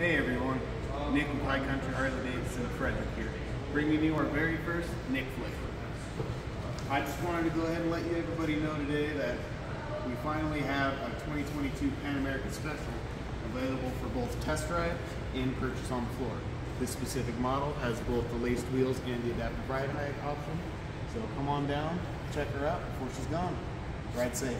Hey everyone, Nick from High Country Harley Davidson Frederick here, bringing you our very first Nick Flick. I just wanted to go ahead and let you everybody know today that we finally have a 2022 Pan American Special available for both test drive and purchase on the floor. This specific model has both the laced wheels and the adaptive ride height option. So come on down, check her out before she's gone. Ride safe.